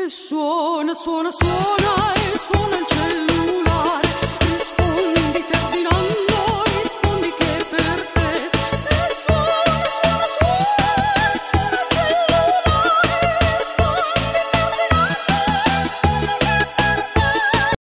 E suona, suona, suona. e